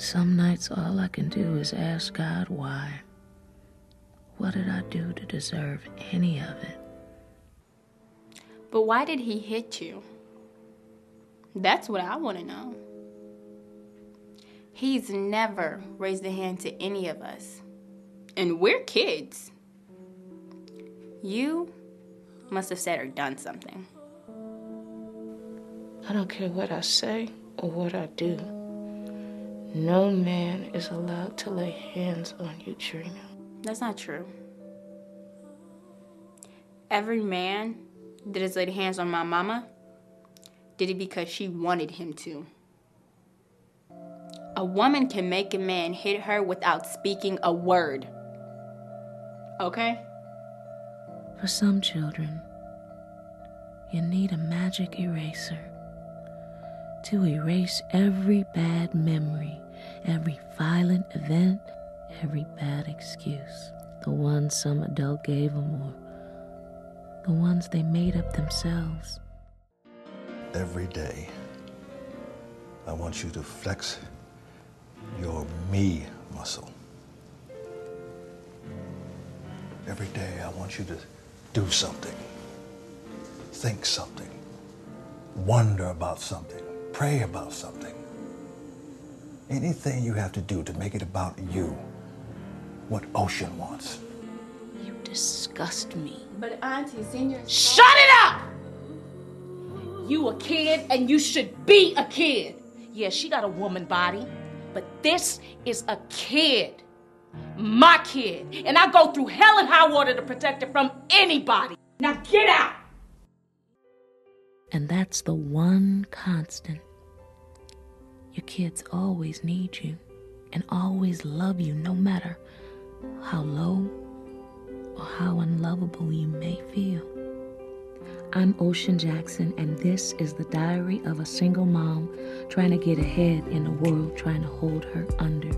Some nights all I can do is ask God why. What did I do to deserve any of it? But why did he hit you? That's what I want to know. He's never raised a hand to any of us. And we're kids. You must have said or done something. I don't care what I say or what I do. No man is allowed to lay hands on you, Trina. That's not true. Every man that has laid hands on my mama did it because she wanted him to. A woman can make a man hit her without speaking a word. Okay? For some children, you need a magic eraser to erase every bad memory, every violent event, every bad excuse. The ones some adult gave them or the ones they made up themselves. Every day, I want you to flex your me muscle. Every day, I want you to do something, think something, wonder about something, pray about something. Anything you have to do to make it about you, what Ocean wants. You disgust me. But Auntie, senior. Shut it up! You a kid and you should be a kid. Yeah, she got a woman body, but this is a kid. My kid. And I go through hell and high water to protect her from anybody. Now get out! And that's the one constant. Your kids always need you and always love you no matter how low or how unlovable you may feel. I'm Ocean Jackson, and this is the diary of a single mom trying to get ahead in a world trying to hold her under.